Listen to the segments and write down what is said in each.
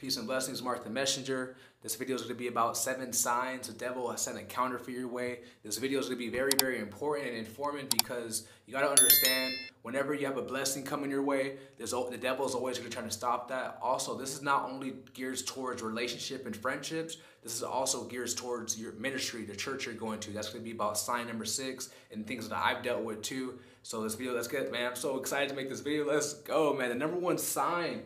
Peace and blessings, Mark the Messenger. This video is going to be about seven signs the devil has sent a counterfeit your way. This video is going to be very, very important and informative because you got to understand whenever you have a blessing coming your way, the devil is always going to try to stop that. Also, this is not only geared towards relationship and friendships. This is also geared towards your ministry, the church you're going to. That's going to be about sign number six and things that I've dealt with too. So this video, let's get man. I'm so excited to make this video. Let's go, man. The number one sign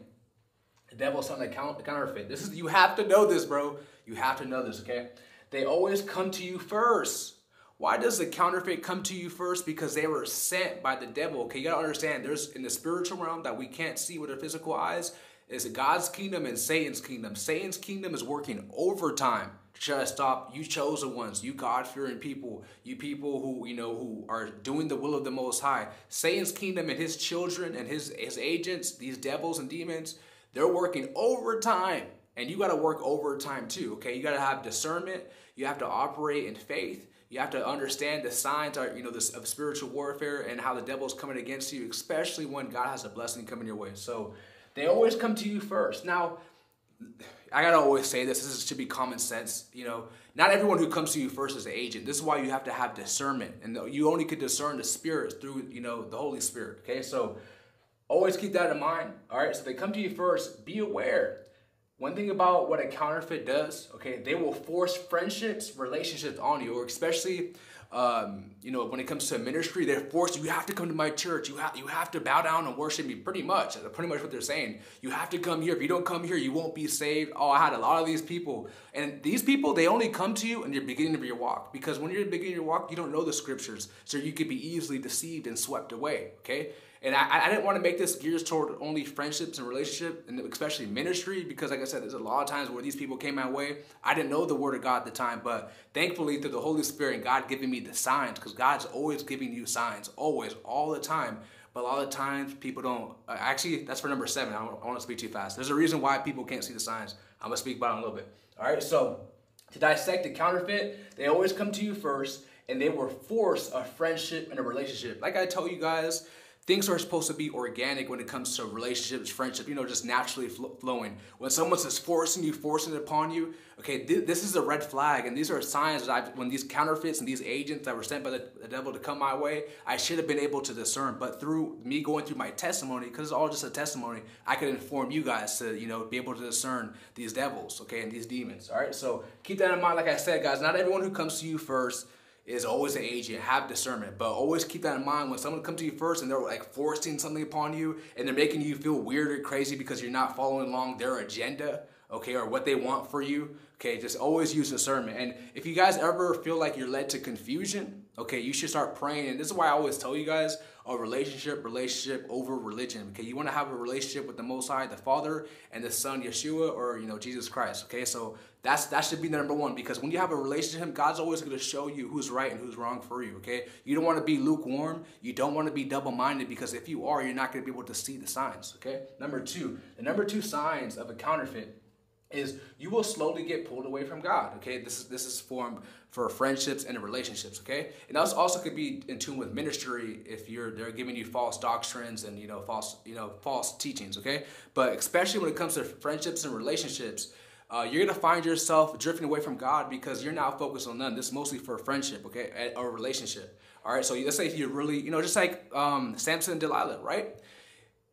the devil's on the counterfeit. This is you have to know this, bro. You have to know this, okay? They always come to you first. Why does the counterfeit come to you first? Because they were sent by the devil. Okay, you gotta understand there's in the spiritual realm that we can't see with our physical eyes is God's kingdom and Satan's kingdom. Satan's kingdom is working overtime to try to stop you chosen ones, you God-fearing people, you people who, you know, who are doing the will of the Most High. Satan's kingdom and his children and his, his agents, these devils and demons, they're working overtime. And you got to work overtime too, okay? You got to have discernment. You have to operate in faith. You have to understand the signs are, you know, this of spiritual warfare and how the devil's coming against you, especially when God has a blessing coming your way. So they always come to you first. Now, I gotta always say this. This should be common sense. You know, not everyone who comes to you first is an agent. This is why you have to have discernment, and you only could discern the spirits through, you know, the Holy Spirit. Okay, so Always keep that in mind. All right, so they come to you first. Be aware. One thing about what a counterfeit does, okay, they will force friendships, relationships on you, or especially, um, you know, when it comes to ministry, they're forced. You have to come to my church. You have you have to bow down and worship me. Pretty much, that's pretty much what they're saying. You have to come here. If you don't come here, you won't be saved. Oh, I had a lot of these people, and these people they only come to you in the beginning of your walk because when you're beginning your walk, you don't know the scriptures, so you could be easily deceived and swept away. Okay, and I, I didn't want to make this gears toward only friendships and relationship, and especially ministry, because like I said, there's a lot of times where these people came my way. I didn't know the word of God at the time, but thankfully through the Holy Spirit and God giving me the signs, because God's always giving you signs, always, all the time. But a lot of times people don't. Uh, actually, that's for number seven. I don't, want to speak too fast. There's a reason why people can't see the signs. I'm gonna speak about it a little bit. All right. So to dissect the counterfeit, they always come to you first, and they will force a friendship and a relationship. Like I told you guys things are supposed to be organic when it comes to relationships, friendship, you know, just naturally fl- flowing. When someone's just forcing you, forcing it upon you, okay, th- this is a red flag. And these are signs that I've, when these counterfeits and these agents that were sent by the, the devil to come my way, I should have been able to discern. But through me going through my testimony, because it's all just a testimony, I could inform you guys to, you know, be able to discern these devils, okay, and these demons, all right? So keep that in mind. Like I said, guys, not everyone who comes to you first is always an agent. Have discernment, but always keep that in mind when someone comes to you first and they're like forcing something upon you and they're making you feel weird or crazy because you're not following along their agenda, okay, or what they want for you. Okay, just always use discernment. And if you guys ever feel like you're led to confusion, okay, you should start praying. And this is why I always tell you guys a relationship, relationship over religion. Okay, you want to have a relationship with the Most High, the Father, and the Son, Yeshua, or you know Jesus Christ. Okay, so that's that should be the number one because when you have a relationship with Him, God's always going to show you who's right and who's wrong for you. Okay, you don't want to be lukewarm. You don't want to be double-minded because if you are, you're not going to be able to see the signs. Okay, number two, the number two signs of a counterfeit is you will slowly get pulled away from God. Okay, this is this is for friendships and relationships. Okay, and also also could be in tune with ministry if you're they're giving you false doctrines and you know false you know false teachings. Okay, but especially when it comes to friendships and relationships. Uh, you're gonna find yourself drifting away from God because you're now focused on them. This is mostly for friendship, okay, or relationship. All right, so let's say you're really, you know, just like um, Samson and Delilah, right?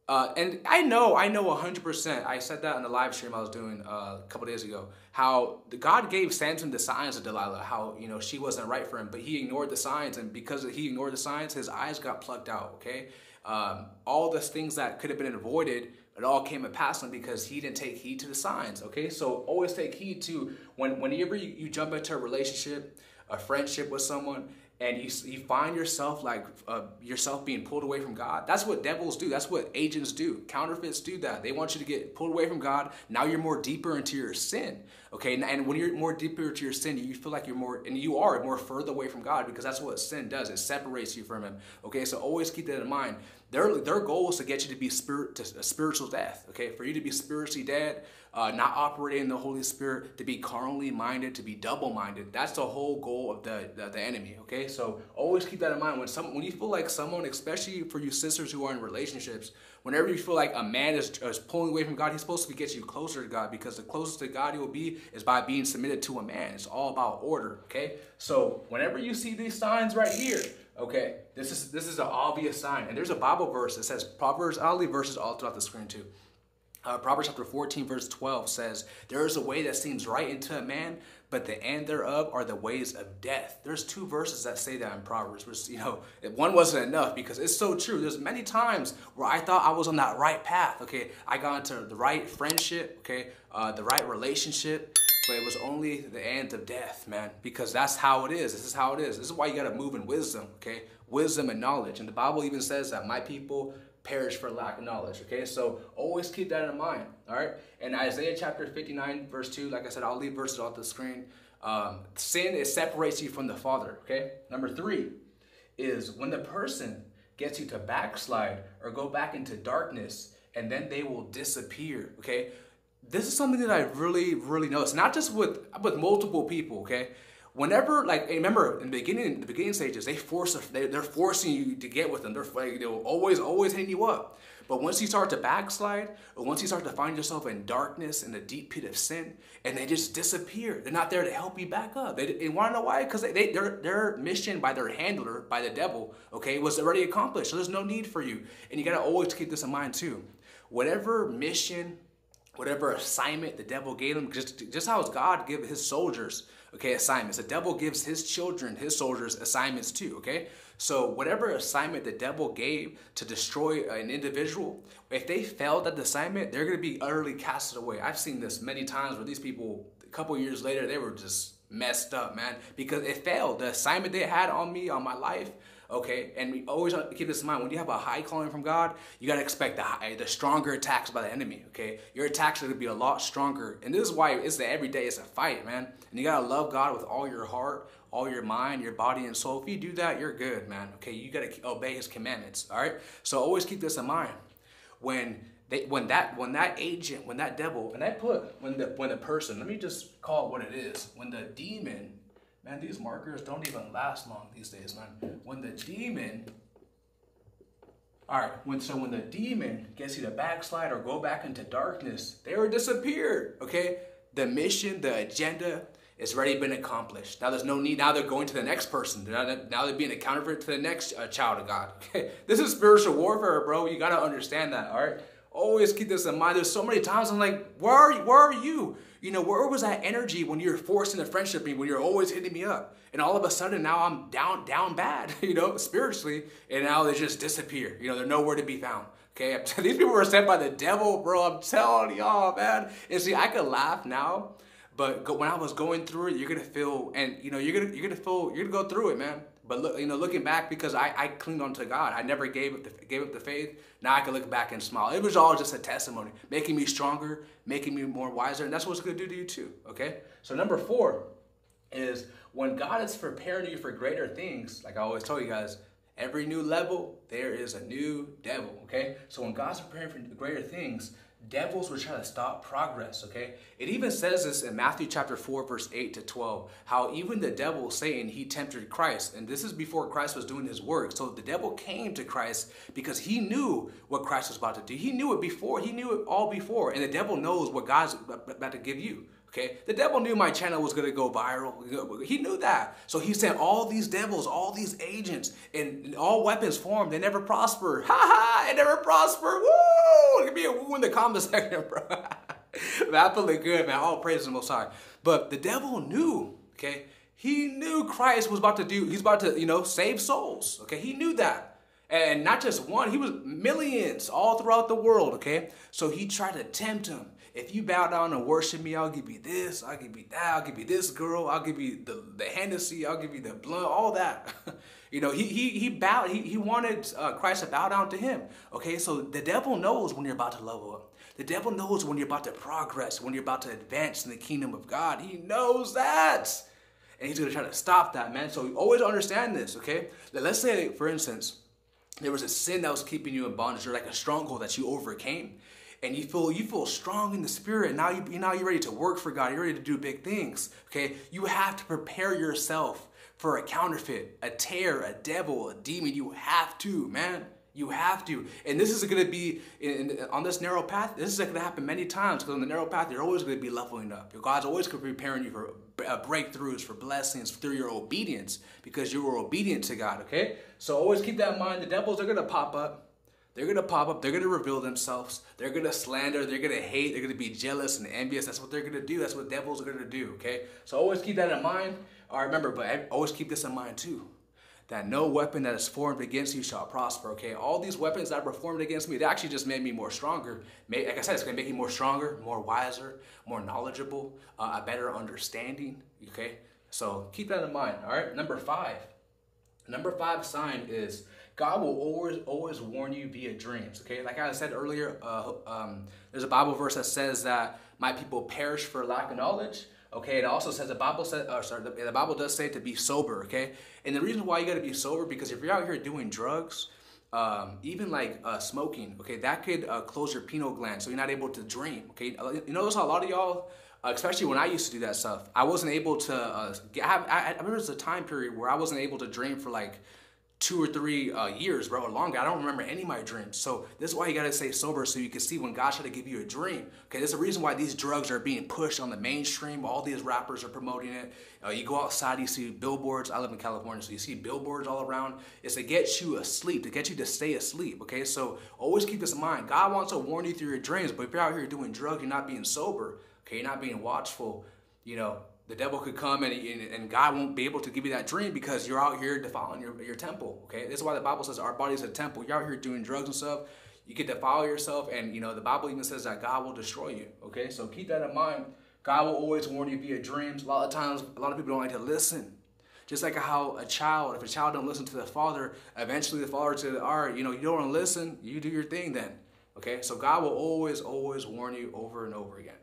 Uh, and I know, I know 100%. I said that on the live stream I was doing uh, a couple days ago. How God gave Samson the signs of Delilah. How you know she wasn't right for him, but he ignored the signs, and because he ignored the signs, his eyes got plucked out. Okay, um, all the things that could have been avoided, it all came to pass him because he didn't take heed to the signs. Okay, so always take heed to when whenever you, you jump into a relationship, a friendship with someone, and you, you find yourself like uh, yourself being pulled away from God. That's what devils do. That's what agents do. Counterfeits do that. They want you to get pulled away from God. Now you're more deeper into your sin. Okay, and, and when you're more deeper into your sin, you feel like you're more, and you are more further away from God because that's what sin does. It separates you from Him. Okay, so always keep that in mind. Their, their goal is to get you to be spirit to a spiritual death, okay? For you to be spiritually dead, uh, not operating in the Holy Spirit, to be carnally minded, to be double-minded. That's the whole goal of the, the, the enemy, okay? So always keep that in mind. When some when you feel like someone, especially for you sisters who are in relationships, whenever you feel like a man is, is pulling away from God, he's supposed to get you closer to God because the closest to God you will be is by being submitted to a man. It's all about order, okay? So whenever you see these signs right here, Okay, this is this is an obvious sign, and there's a Bible verse that says Proverbs. I'll leave verses all throughout the screen too. Uh, Proverbs chapter 14, verse 12 says, There is a way that seems right unto a man, but the end thereof are the ways of death. There's two verses that say that in Proverbs, which, you know, one wasn't enough because it's so true. There's many times where I thought I was on that right path, okay? I got into the right friendship, okay? Uh, the right relationship, but it was only the end of death, man, because that's how it is. This is how it is. This is why you got to move in wisdom, okay? Wisdom and knowledge. And the Bible even says that my people perish for lack of knowledge, okay? So always keep that in mind, all right? And Isaiah chapter 59, verse 2, like I said, I'll leave verses off the screen. Um, sin, it separates you from the Father, okay? Number three is when the person gets you to backslide or go back into darkness, and then they will disappear, okay? This is something that I really, really noticed. Not just with with multiple people, okay? Whenever, like, remember in the beginning, in the beginning stages, they force, they, they're forcing you to get with them. They're like, they'll always, always hitting you up. But once you start to backslide, or once you start to find yourself in darkness in the deep pit of sin, and they just disappear, they're not there to help you back up. They, they want to know why? Because they, they, their, their mission by their handler, by the devil, okay, was already accomplished. So there's no need for you. And you got to always keep this in mind too. Whatever mission whatever assignment the devil gave him, just, just how God give his soldiers, okay, assignments. The devil gives his children, his soldiers, assignments too, okay? So whatever assignment the devil gave to destroy an individual, if they failed that assignment, they're going to be utterly casted away. I've seen this many times where these people, a couple years later, they were just messed up, man, because it failed. The assignment they had on me, on my life, okay? And we always keep this in mind. When you have a high calling from God, you got to expect the, high, the stronger attacks by the enemy, okay? Your attacks are to be a lot stronger. And this is why it's the every day, it's a fight, man. And you got to love God with all your heart, all your mind, your body, and soul. If you do that, you're good, man, okay? You got to obey his commandments, all right? So always keep this in mind. When they, when that when that agent, when that devil, and I put when the when the person, let me just call it what it is. When the demon Man, these markers don't even last long these days, man. When the demon, all right, when so when the demon gets you to backslide or go back into darkness, they were disappeared. Okay, the mission, the agenda, it's already been accomplished. Now there's no need. Now they're going to the next person. Now they're, being a for to the next uh, child of God. Okay, this is spiritual warfare, bro. You gotta understand that. All right. Oh, always keep this in mind. There's so many times I'm like, where are you? Where are you? You know, where was that energy when you're forcing a friendship me, when you're always hitting me up? And all of a sudden now I'm down, down bad, you know, spiritually, and now they just disappear. You know, they're nowhere to be found. Okay, these people were sent by the devil, bro. I'm telling y'all, man. And see, I could laugh now, but when I was going through it, you're gonna feel, and you know, you're gonna you're gonna feel, you're gonna go through it, man. But look, you know, looking back because I, I clinged on to God. I never gave up the, gave up the faith. Now I can look back and smile. It was all just a testimony, making me stronger, making me more wiser, and that's what's going to do to you too. Okay. So number four is when God is preparing you for greater things. Like I always tell you guys, every new level there is a new devil. Okay. So when God's preparing for greater things, devils were trying to stop progress, okay? It even says this in Matthew chapter 4, verse 8 to 12, how even the devil, Satan, he tempted Christ. And this is before Christ was doing his work. So the devil came to Christ because he knew what Christ was about to do. He knew it before, he knew it all before. And the devil knows what God's about to give you. Okay, the devil knew my channel was gonna go viral. He knew that. So he sent all these devils, all these agents, and all weapons formed. They never prosper. Ha ha! It never prospered. Woo! Give me a woo in the comment section, bro. man, feeling good, man. All praise the Most High. But the devil knew. Okay, he knew Christ was about to do. He's about to, you know, save souls. Okay, he knew that. And not just one, he was millions all throughout the world, okay? So he tried to tempt him if you bow down and worship me, I'll give you this, I'll give you that, I'll give you this girl, I'll give you the, the Hennessy, I'll give you the blood, all that. you know, he, he, he bowed, he, he wanted uh, Christ to bow down to him. Okay, so the devil knows when you're about to level up. The devil knows when you're about to progress, when you're about to advance in the kingdom of God. He knows that. And he's going to try to stop that, man. So you always understand this, okay? Let's say, for instance, there was a sin that was keeping you in bondage or like a stronghold that you overcame and you feel you feel strong in the spirit now you now you're ready to work for god you're ready to do big things okay you have to prepare yourself for a counterfeit a tear a devil a demon you have to man you have to. And this is going to be in, in, on this narrow path. This is going to happen many times because on the narrow path, you're always going to be leveling up. God's always going to be preparing you for uh, breakthroughs, for blessings through your obedience because you were obedient to God, okay? So always keep that in mind. The devils are going to pop up. They're to pop up. They're to reveal themselves. They're to slander. They're to hate. They're to be jealous and envious. That's what they're to do. That's what devils are to do, okay? So always keep that in mind. Right, remember, but always keep this in mind too that no weapon that is formed against you shall prosper. Okay, all these weapons that were formed against me, they actually just made me more stronger. Like I said, it's gonna make me more stronger, more wiser, more knowledgeable, uh, a better understanding. Okay, so keep that in mind. All right, number five. Number five sign is God will always always warn you via dreams. Okay, like I said earlier, uh, um, there's a Bible verse that says that my people perish for lack of knowledge. Okay, it also says the Bible says, uh, sorry, the, the, Bible does say to be sober. Okay, and the reason why you got to be sober because if you're out here doing drugs, um, even like uh, smoking, okay, that could uh, close your pineal gland, so you're not able to dream. Okay, uh, you notice how a lot of y'all, uh, especially when I used to do that stuff, I wasn't able to uh, get, have. I, I remember there was a time period where I wasn't able to dream for like two or three uh, years, bro, longer. I don't remember any of my dreams. So this is why you gotta stay sober so you can see when God try to give you a dream. Okay, there's a reason why these drugs are being pushed on the mainstream. All these rappers are promoting it. Uh, you go outside, you see billboards. I live in California, so you see billboards all around. It's to get you asleep, to get you to stay asleep. Okay, so always keep this in mind. God wants to warn you through your dreams, but if you're out here doing drugs, you're not being sober. Okay, you're not being watchful. You know, the devil could come and, and God won't be able to give you that dream because you're out here defiling your, your temple. Okay, this is why the Bible says our body is a temple. You're out here doing drugs and stuff. You can defile yourself, and you know the Bible even says that God will destroy you. Okay, so keep that in mind. God will always warn you via dreams. A lot of times, a lot of people don't like to listen. Just like how a child, if a child don't listen to the father, eventually the father to the art, you know, you don't want to listen, you do your thing then. Okay, so God will always, always warn you over and over again.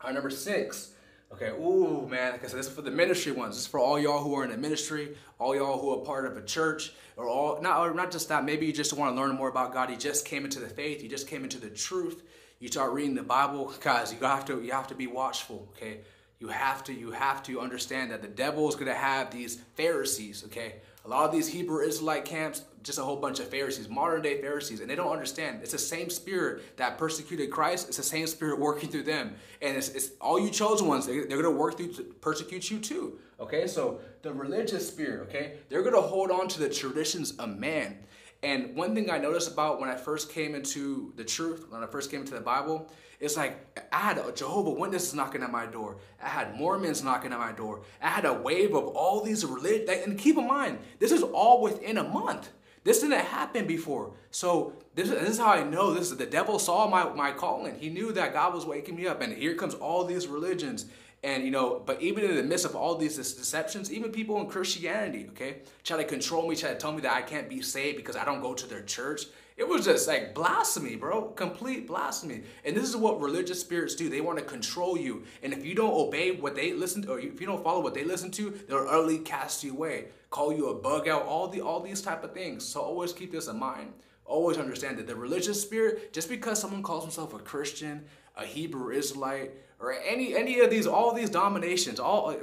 All right, number six, Okay, ooh, man, like I said, this is for the ministry ones. This is for all y'all who are in the ministry, all y'all who are part of a church, or all not or not just that. Maybe you just want to learn more about God. You just came into the faith, you just came into the truth. You start reading the Bible, guys. You have to you have to be watchful. Okay, you have to you have to understand that the devil is gonna have these Pharisees. Okay, a lot of these Hebrew Israelite camps, just a whole bunch of Pharisees, modern day Pharisees, and they don't understand. It's the same spirit that persecuted Christ. It's the same spirit working through them, and it's, it's all you chosen ones. They, they're going to work through to persecute you too. Okay, so the religious spirit. Okay, they're going to hold on to the traditions of man. And one thing I noticed about when I first came into the truth, when I first came into the Bible, it's like I had a Jehovah Witnesses knocking at my door. I had Mormons knocking at my door. I had a wave of all these religions. And keep in mind, this is all within a month. This didn't happen before. So this, this is how I know this. The devil saw my, my calling. He knew that God was waking me up. And here comes all these religions. And you know, but even in the midst of all these deceptions, even people in Christianity, okay, try to control me, try to tell me that I can't be saved because I don't go to their church. It was just like blasphemy, bro. Complete blasphemy. And this is what religious spirits do. They want to control you. And if you don't obey what they listen to, or if you don't follow what they listen to, they'll utterly cast you away, call you a bug out, all the all these type of things. So always keep this in mind. Always understand that the religious spirit, just because someone calls himself a Christian, a Hebrew Israelite, or any any of these, all these dominations, all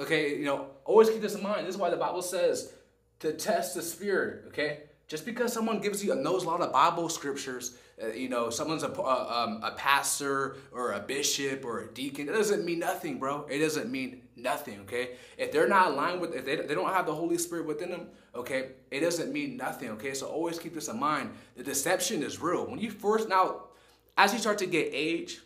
okay, you know, always keep this in mind. This is why the Bible says to test the spirit, okay? Just because someone gives you knows a lot of Bible scriptures, uh, you know, someone's a, uh, um, a pastor or a bishop or a deacon, it doesn't mean nothing, bro. It doesn't mean nothing, okay? If they're not aligned with, if they, they don't have the Holy Spirit within them, okay, it doesn't mean nothing, okay? So always keep this in mind. The deception is real. When you first, now, as you start to get age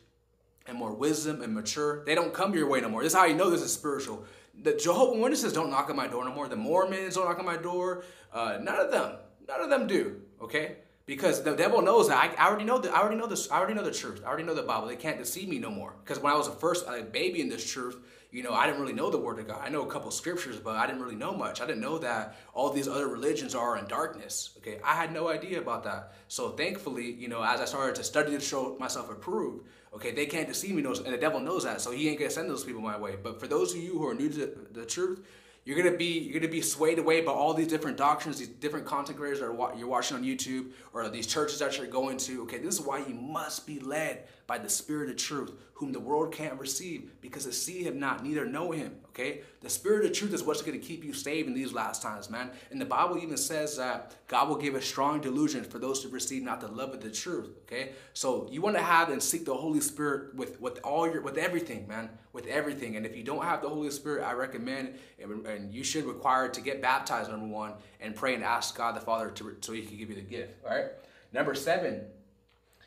and more wisdom and mature, they don't come your way no more. This is how you know this is spiritual. The Jehovah Witnesses don't knock on my door no more. The Mormons don't knock on my door. Uh, none of them. None of them do, okay? Because the devil knows that I, I already know that I already know this. I already know the truth. I already know the Bible. They can't deceive me no more. Because when I was a first a baby in this truth, you know, I didn't really know the Word of God. I know a couple scriptures, but I didn't really know much. I didn't know that all these other religions are in darkness. Okay, I had no idea about that. So thankfully, you know, as I started to study to show myself approved, okay, they can't deceive me, and the devil knows that. So he ain't gonna send those people my way. But for those of you who are new to the truth, you're gonna be you're gonna be swayed away by all these different doctrines, these different content creators that are, you're watching on YouTube or these churches that you're going to. Okay, this is why you must be led by the Spirit of Truth, whom the world can't receive because they see Him not, neither know Him. Okay, the Spirit of Truth is what's gonna keep you saved in these last times, man. And the Bible even says that God will give a strong delusion for those who receive not the love of the truth. Okay, so you want to have and seek the Holy Spirit with with all your with everything, man, with everything. And if you don't have the Holy Spirit, I recommend and, and you should require to get baptized. Number one, and pray and ask God the Father to so He can give you the gift. All right. Number seven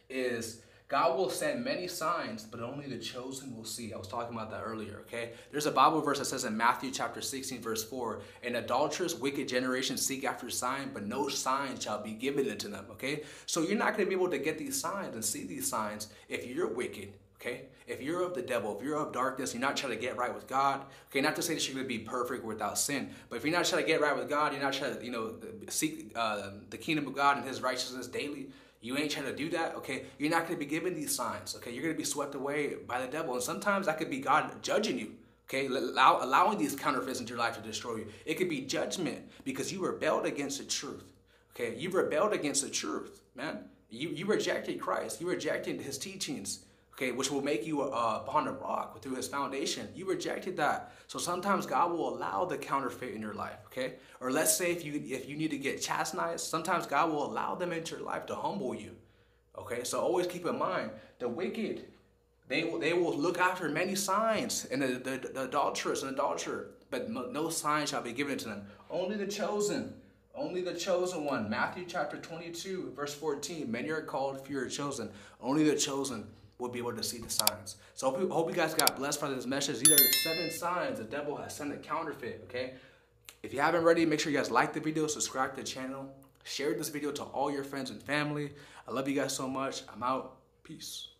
is God will send many signs, but only the chosen will see. I was talking about that earlier, okay? There's a Bible verse that says in Matthew chapter 16, verse 4, an adulterous, wicked generation seek after sign, but no sign shall be given unto them, okay? So you're not going to be able to get these signs and see these signs if you're wicked, okay? If you're of the devil, if you're of darkness, you're not trying to get right with God, okay? Not to say that you're going to be perfect without sin, but if you're not trying to get right with God, you're not trying to, you know, seek uh, the kingdom of God and his righteousness daily, you ain't trying to do that, okay? You're not going to be given these signs, okay? You're going to be swept away by the devil. And sometimes that could be God judging you, okay? Allow, allowing these counterfeits into your life to destroy you. It could be judgment because you rebelled against the truth, okay? You rebelled against the truth, man. You, you rejected Christ. You rejected his teachings okay, which will make you uh, upon a rock through his foundation. You rejected that. So sometimes God will allow the counterfeit in your life, okay? Or let's say if you if you need to get chastised, sometimes God will allow them into your life to humble you. Okay? So always keep in mind, the wicked, they will, they will look after many signs, and the, the, the adulteress and adulterer, but no sign shall be given to them. Only the chosen, only the chosen one. Matthew chapter 22, verse 14. Many are called, few are chosen. Only the chosen will be able to see the signs. So hope, hope you guys got blessed by this message. These are the seven signs the devil has sent a counterfeit, okay? If you haven't already, make sure you guys like the video, subscribe to the channel, share this video to all your friends and family. I love you guys so much. I'm out. Peace.